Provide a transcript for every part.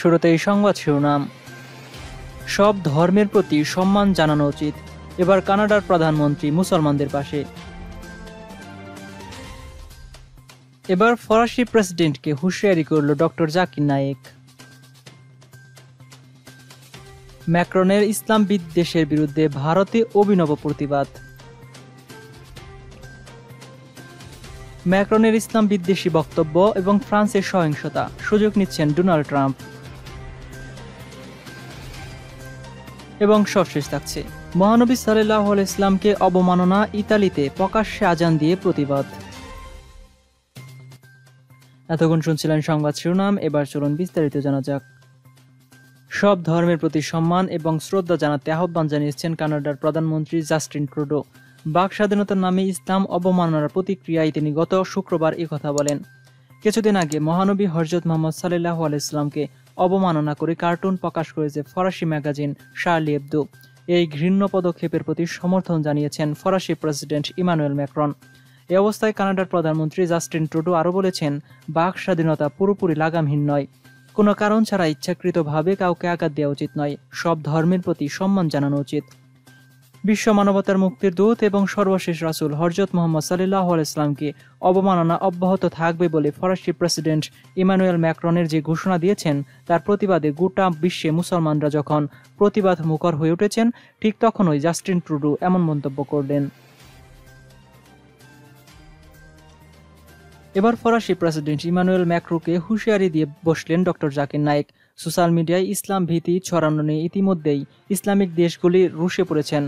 শুরুতে এই সংবাদ শিরোনাম। সব ধর্মের প্রতি সম্মান জানানো উচিত, এবার কানাডার প্রধানমন্ত্রী মুসলমানদের পাশে। এবার ফরাসি প্রেসিডেন্টকে হুঁশিয়ারি করল ডক্টর জাকির নায়েক। ম্যাক্রনের ইসলাম বিদ্বেষের বিরুদ্ধে ভারতে অভিনব প্রতিবাদ। ম্যাক্রনের ইসলাম বিদ্বেষী বক্তব্য এবং ফ্রান্সের সহিংসতা, সুযোগ নিচ্ছেন ডোনাল্ড ট্রাম্প। এবং সবশেষ থাকছে। মহানবী সাল্লাহ ইসলামকে অবমাননা ইতালিতে প্রকাশ্যে আজান দিয়ে প্রতিবাদ। এতক্ষণ শুনছিলেন সংবাদ শিরোনাম, এবার চলুন বিস্তারিত জানা যাক। সব ধর্মের প্রতি সম্মান এবং শ্রদ্ধা জানাতে আহ্বান জানিয়েছেন কানাডার প্রধানমন্ত্রী জাস্টিন ট্রুডো। বাক স্বাধীনতার নামে ইসলাম অবমাননার প্রতিক্রিয়ায় তিনি গত শুক্রবার কথা বলেন। কিছুদিন আগে মহানবী হরজত মোহাম্মদ সাল্লাহ আলাইসলামকে অবমাননা করে কার্টুন প্রকাশ করেছে ফরাসি ম্যাগাজিন শার্লি এবদো। এই ঘৃণ্য পদক্ষেপের প্রতি সমর্থন জানিয়েছেন ফরাসি প্রেসিডেন্ট ইমানুয়েল ম্যাক্রন। এ অবস্থায় কানাডার প্রধানমন্ত্রী জাস্টিন ট্রুডো আরও বলেছেন, বাক স্বাধীনতা পুরোপুরি লাগামহীন নয়। কোনো কারণ ছাড়া ইচ্ছাকৃতভাবে কাউকে আঘাত দেওয়া উচিত নয়। সব ধর্মের প্রতি সম্মান জানানো উচিত। বিশ্ব মানবতার মুক্তির দূত এবং সর্বশেষ রাসুল হরজত মোহাম্মদ সাল্লাহ ইসলামকে অবমাননা অব্যাহত থাকবে বলে ফরাসি প্রেসিডেন্ট ইমানুয়েল ম্যাক্রনের যে ঘোষণা দিয়েছেন, তার প্রতিবাদে গোটা বিশ্বে মুসলমানরা যখন প্রতিবাদ মুখর হয়ে উঠেছেন, ঠিক তখনই জাস্টিন ট্রুডু এমন মন্তব্য করলেন। এবার ফরাসি প্রেসিডেন্ট ইমানুয়েল ম্যাক্রোকে হুঁশিয়ারি দিয়ে বসলেন ডক্টর জাকির নায়েক। সোশ্যাল মিডিয়ায় ইসলাম ভীতি ছড়ানো নিয়ে ইতিমধ্যেই ইসলামিক দেশগুলি রুশে পড়েছেন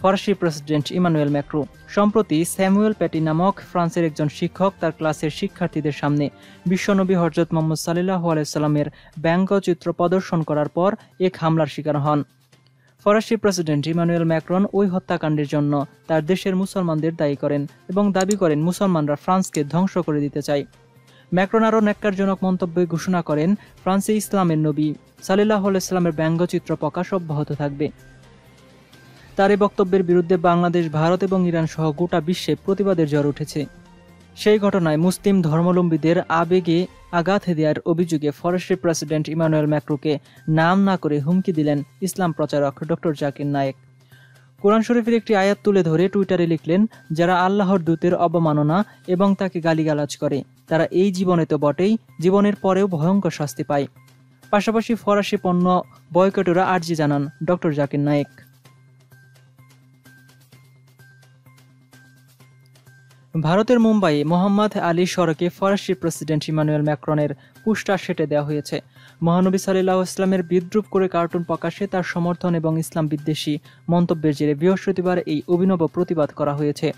ফরাসি প্রেসিডেন্ট ইমানুয়েল ম্যাক্রো। সম্প্রতি স্যামুয়েল প্যাটি নামক ফ্রান্সের একজন শিক্ষক তার ক্লাসের শিক্ষার্থীদের সামনে বিশ্বনবী হরজত মোহাম্মদ সাল্লাহ আলাইসাল্লামের ব্যঙ্গচিত্র প্রদর্শন করার পর এক হামলার শিকার হন। ফরাসি প্রেসিডেন্ট ইমানুয়েল ম্যাক্রন ওই হত্যাকাণ্ডের জন্য তার দেশের মুসলমানদের দায়ী করেন এবং দাবি করেন মুসলমানরা ফ্রান্সকে ধ্বংস করে দিতে চায়। ম্যাক্রন আরও ন্যাক্কারজনক মন্তব্যে ঘোষণা করেন ফ্রান্সে ইসলামের নবী সালিল্লাহ ইসলামের ব্যঙ্গচিত্র প্রকাশ অব্যাহত থাকবে। তার এই বক্তব্যের বিরুদ্ধে বাংলাদেশ, ভারত এবং ইরান সহ গোটা বিশ্বে প্রতিবাদের জ্বর উঠেছে। সেই ঘটনায় মুসলিম ধর্মাবলম্বীদের আবেগে আঘাত দেওয়ার অভিযোগে ফরেস্ট্রি প্রেসিডেন্ট ইমানুয়েল ম্যাক্রোকে নাম না করে হুমকি দিলেন ইসলাম প্রচারক ডক্টর জাকির নায়েক। কোরআন শরীফের একটি আয়াত তুলে ধরে টুইটারে লিখলেন, যারা আল্লাহর দূতের অবমাননা এবং তাকে গালিগালাজ করে, তারা এই জীবনে তো বটেই, জীবনের পরেও ভয়ঙ্কর শাস্তি পায়। পাশাপাশি ফরাসি পণ্য বয়কটেরা আর্জি জানান ডক্টর জাকির নায়েক। ভারতের মুম্বাইয়ে মোহাম্মদ আলী সড়কে ফরাসি প্রেসিডেন্ট ইমানুয়েল ম্যাক্রনের পুস্টার সেটে দেওয়া হয়েছে। মহানবী সাল্লাহ ইসলামের বিদ্রুপ করে কার্টুন প্রকাশে তার সমর্থন এবং ইসলাম বিদ্বেষী মন্তব্যের জেরে বৃহস্পতিবার এই অভিনব প্রতিবাদ করা হয়েছে।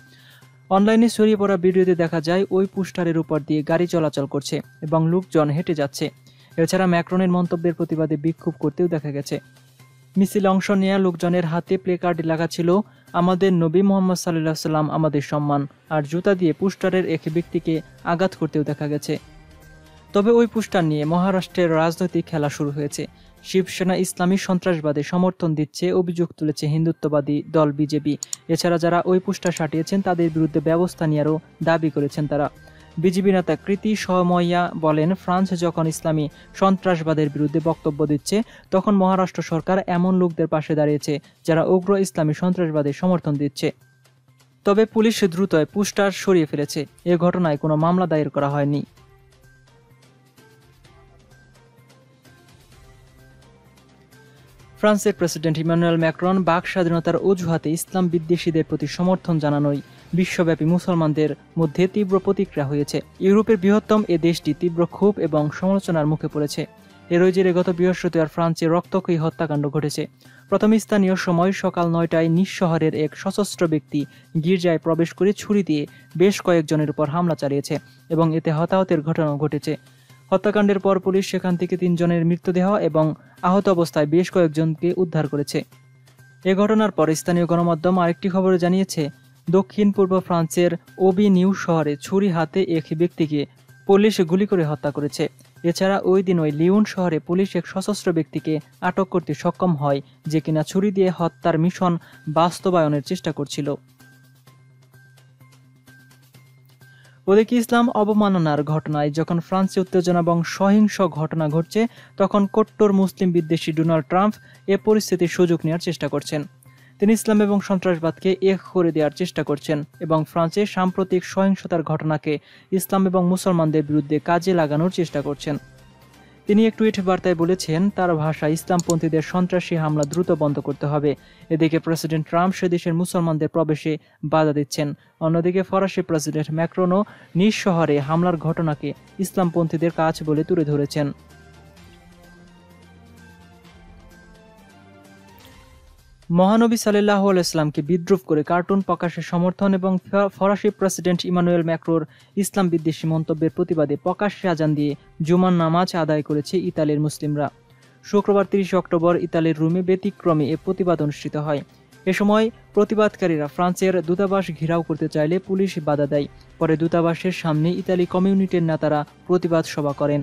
অনলাইনে ছড়িয়ে পড়া ভিডিওতে দেখা যায়, ওই পুস্টারের উপর দিয়ে গাড়ি চলাচল করছে এবং লোকজন হেঁটে যাচ্ছে। এছাড়া ম্যাক্রনের মন্তব্যের প্রতিবাদে বিক্ষোভ করতেও দেখা গেছে। মিছিল অংশ নেওয়া লোকজনের হাতে প্লে কার্ড লেখা ছিল আমাদের নবী মোহাম্মদ সাল্লাহ সাল্লাম আমাদের সম্মান আর জুতা দিয়ে পুস্টারের এক ব্যক্তিকে আঘাত করতেও দেখা গেছে। তবে ওই পুস্টার নিয়ে মহারাষ্ট্রের রাজনৈতিক খেলা শুরু হয়েছে। শিবসেনা ইসলামী সন্ত্রাসবাদে সমর্থন দিচ্ছে অভিযোগ তুলেছে হিন্দুত্ববাদী দল বিজেপি। এছাড়া যারা ওই পুস্টার সাটিয়েছেন তাদের বিরুদ্ধে ব্যবস্থা নেওয়ারও দাবি করেছেন তারা। বিজেপি নেতা কৃতি সময়া বলেন, ফ্রান্স যখন ইসলামী সন্ত্রাসবাদের বিরুদ্ধে বক্তব্য দিচ্ছে, তখন মহারাষ্ট্র সরকার এমন লোকদের পাশে দাঁড়িয়েছে যারা উগ্র ইসলামী সন্ত্রাসবাদের সমর্থন দিচ্ছে। তবে পুলিশ দ্রুত পুস্টার সরিয়ে ফেলেছে। এ ঘটনায় কোনো মামলা দায়ের করা হয়নি। ফ্রান্সের প্রেসিডেন্ট ইমানুয়েল ম্যাক্রন বাক স্বাধীনতার অজুহাতে ইসলাম বিদ্বেষীদের প্রতি সমর্থন জানানোই বিশ্বব্যাপী মুসলমানদের মধ্যে তীব্র প্রতিক্রিয়া হয়েছে। ইউরোপের বৃহত্তম এ দেশটি তীব্র ক্ষোভ এবং সমালোচনার মুখে পড়েছে। এরই জেরে গত বৃহস্পতিবার ফ্রান্সে রক্তক্ষয়ী হত্যাকাণ্ড ঘটেছে। প্রথম স্থানীয় সময় সকাল নয়টায় নিজ শহরের এক সশস্ত্র ব্যক্তি গির্জায় প্রবেশ করে ছুরি দিয়ে বেশ কয়েকজনের উপর হামলা চালিয়েছে এবং এতে হতাহতের ঘটনাও ঘটেছে। হত্যাকাণ্ডের পর পুলিশ সেখান থেকে তিনজনের মৃতদেহ এবং আহত অবস্থায় বেশ কয়েকজনকে উদ্ধার করেছে। এ ঘটনার পর স্থানীয় গণমাধ্যম আরেকটি খবরে জানিয়েছে দক্ষিণ পূর্ব ফ্রান্সের ওবি নিউ শহরে ছুরি হাতে এক ব্যক্তিকে পুলিশ গুলি করে হত্যা করেছে। এছাড়া ওই দিন ওই লিউন শহরে পুলিশ এক সশস্ত্র ব্যক্তিকে আটক করতে সক্ষম হয়, যে কিনা ছুরি দিয়ে হত্যার মিশন বাস্তবায়নের চেষ্টা করছিল। ওদিকে ইসলাম অবমাননার ঘটনায় যখন ফ্রান্সে উত্তেজনা এবং সহিংস ঘটনা ঘটছে, তখন কট্টর মুসলিম বিদ্বেষী ডোনাল্ড ট্রাম্প এ পরিস্থিতির সুযোগ নেওয়ার চেষ্টা করছেন। তিনি ইসলাম এবং সন্ত্রাসবাদকে এক করে দেওয়ার চেষ্টা করছেন এবং ফ্রান্সে সাম্প্রতিক সহিংসতার ঘটনাকে ইসলাম এবং মুসলমানদের বিরুদ্ধে কাজে লাগানোর চেষ্টা করছেন। তিনি এক টুইট বার্তায় বলেছেন, তার ভাষা ইসলামপন্থীদের সন্ত্রাসী হামলা দ্রুত বন্ধ করতে হবে। এদিকে প্রেসিডেন্ট ট্রাম্প সে দেশের মুসলমানদের প্রবেশে বাধা দিচ্ছেন। অন্যদিকে ফরাসি প্রেসিডেন্ট ম্যাক্রোনও নিজ শহরে হামলার ঘটনাকে ইসলামপন্থীদের কাজ বলে তুলে ধরেছেন। মহানবী সাল্লাহ ইসলামকে বিদ্রুপ করে কার্টুন প্রকাশের সমর্থন এবং ফরাসি প্রেসিডেন্ট ইমানুয়েল ম্যাক্রোর ইসলাম বিদ্বেষী মন্তব্যের প্রতিবাদে প্রকাশ্যে আজান দিয়ে জুমান নামাজ আদায় করেছে ইতালির মুসলিমরা। শুক্রবার তিরিশে অক্টোবর ইতালির রুমে ব্যতিক্রমে এ প্রতিবাদ অনুষ্ঠিত হয়। এ সময় প্রতিবাদকারীরা ফ্রান্সের দূতাবাস ঘেরাও করতে চাইলে পুলিশ বাধা দেয়। পরে দূতাবাসের সামনে ইতালি কমিউনিটির নেতারা প্রতিবাদ সভা করেন।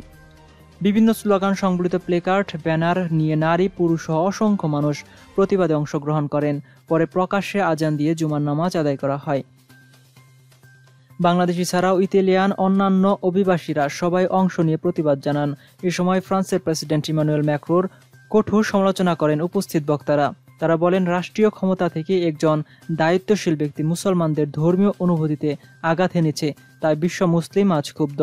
বিভিন্ন স্লোগান সংবলিত প্লেকার্ড, ব্যানার, নিয়ে নারী, পুরুষ অসংখ্য মানুষ প্রতিবাদে অংশগ্রহণ করেন। পরে প্রকাশ্যে আজান দিয়ে জুমার নামাজ আদায় করা হয়। বাংলাদেশি ছাড়াও ইতালিয়ান অন্যান্য অভিবাসীরা সবাই অংশ নিয়ে প্রতিবাদ জানান। এ সময় ফ্রান্সের প্রেসিডেন্ট ইমানুয়েল ম্যাক্রোর কঠোর সমালোচনা করেন উপস্থিত বক্তারা। তারা বলেন, রাষ্ট্রীয় ক্ষমতা থেকে একজন দায়িত্বশীল ব্যক্তি মুসলমানদের ধর্মীয় অনুভূতিতে আঘাত এনেছে। তাই বিশ্ব মুসলিম আজ ক্ষুব্ধ।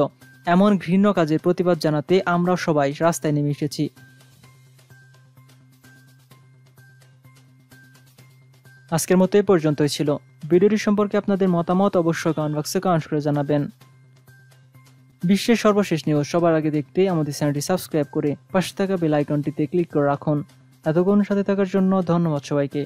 এমন ঘৃণ্য কাজের প্রতিবাদ জানাতে আমরা সবাই রাস্তায় নেমে এসেছি। আজকের মতো এ পর্যন্তই ছিল। ভিডিওটি সম্পর্কে আপনাদের মতামত অবশ্যই কমেন্ট বক্সে কমেন্ট করে জানাবেন। বিশ্বের সর্বশেষ নিউজ সবার আগে দেখতে আমাদের চ্যানেলটি সাবস্ক্রাইব করে পাশে থাকা বেল আইকনটিতে ক্লিক করে রাখুন। এতক্ষণ সাথে থাকার জন্য ধন্যবাদ সবাইকে।